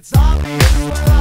it's obvious